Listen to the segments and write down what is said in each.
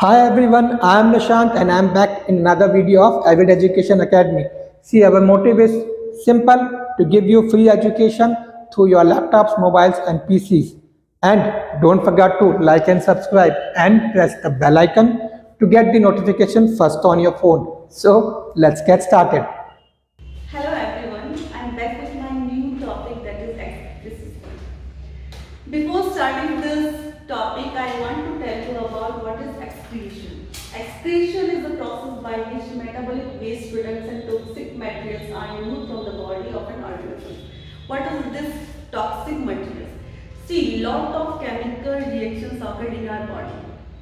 Hi everyone, I am Nishant and I am back in another video of Avid Education Academy. See, our motive is simple to give you free education through your laptops, mobiles, and PCs. And don't forget to like and subscribe and press the bell icon to get the notification first on your phone. So, let's get started. Hello everyone, I am back with my new topic that is excretion. Before starting this topic, I want to tell you about what is excretion. Excretion is the process by which metabolic waste products and toxic materials are removed from the body of an organism. What is this toxic materials? See, lot of chemical reactions occur in our body,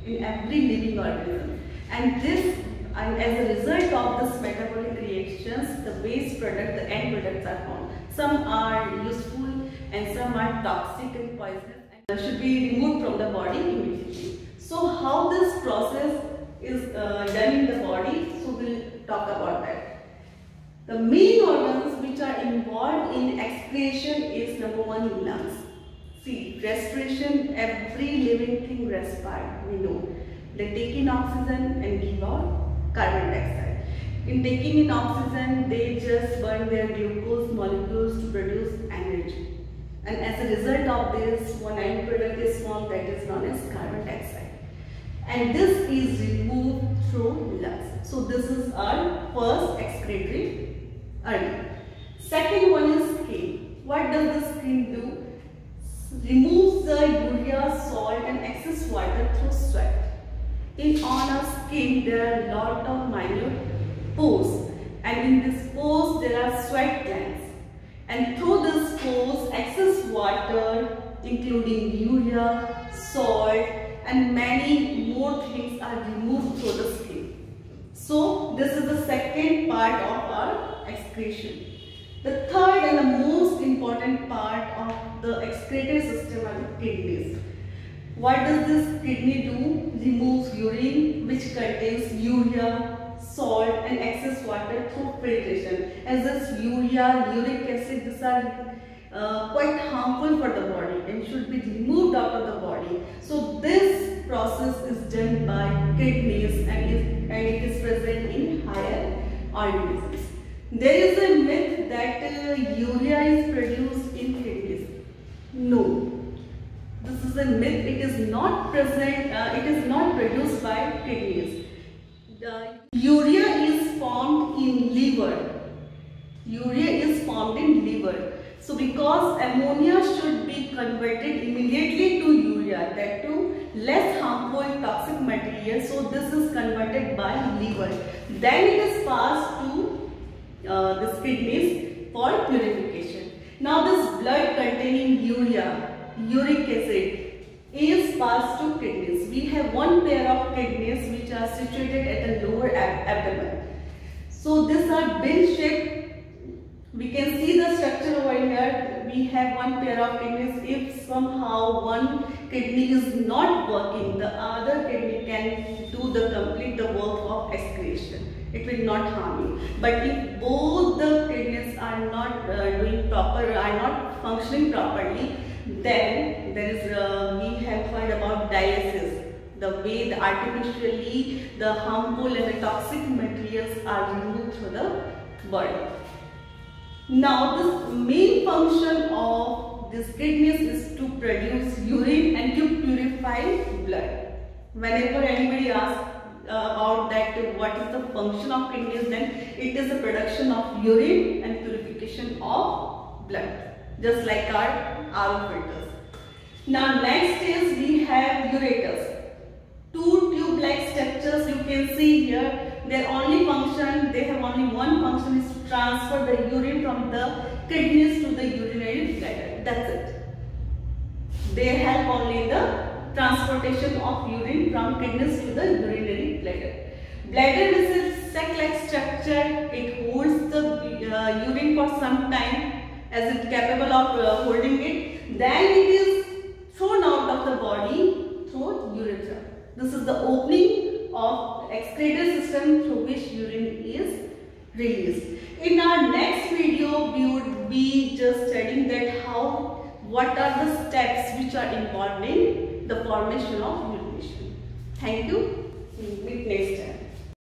in every living organism. And this and as a result of this metabolic reactions, the waste product, the end products are formed. Some are useful and some are toxic and poisonous and should be removed from the body immediately. So how this process is uh, done in the body, so we'll talk about that. The main organs which are involved in excretion is number one lungs. See, respiration, every living thing respires, we know. They take in oxygen and give out carbon dioxide. In taking in oxygen, they just burn their glucose molecules to produce energy. And as a result of this, one end product is formed that is known as carbon dioxide. And this is removed through lungs. So this is our first excretory Second one is skin. What does the skin do? Removes the urea, salt and excess water through sweat in on our skin there are lot of minute pores and in this pores there are sweat glands and through this pores excess water including urea, salt and many more things are removed through the skin. So this is the second part of our excretion. The third and the most important part of the excretory system are the kidneys. What does this kidney do? Removes urine which contains urea, salt and excess water through filtration. As this urea, uric acid, these are uh, quite harmful for the body and should be removed out of the body. So this process is done by kidneys organisms. There is a myth that uh, urea is produced in kidneys. No, this is a myth. It is not present. Uh, it is not produced by kidneys. The urea is formed in liver. Urea is formed in liver. So because ammonia should be converted immediately to urea, that to less harmful So this is converted by liver. Then it is passed to uh, the kidneys for purification. Now this blood containing urea uric acid is passed to kidneys. We have one pair of kidneys which are situated at the lower ab abdomen. So these are bin shaped. We can see the structure over here. We have one pair of kidneys. If somehow one kidney is not working, the other kidney can do the complete the work of excretion. It will not harm you. But if both the kidneys are not uh, doing proper, are not functioning properly, then there is uh, we have heard about dialysis, the way the artificially the harmful and the toxic materials are removed through the body. Now this main function of this kidneys is to produce urine and to purify blood. Whenever anybody asks uh, about that what is the function of kidneys then it is the production of urine and purification of blood just like our RO filters. Now next is we have ureters. Two tube-like structures you can see here. Their only function, they have only one function is to transfer the urine from the kidneys to the urinary bladder. That's it. They help only the transportation of urine from kidneys to the urinary bladder. Bladder is a sac-like structure. It holds the uh, urine for some time as it's capable of uh, holding it. Then it is thrown out of the body through urethra. This is the opening of excretory system through which urine is released. In our next video, we would be just studying that how, what are the steps which are involved in the formation of urination. Thank you. Meet next time.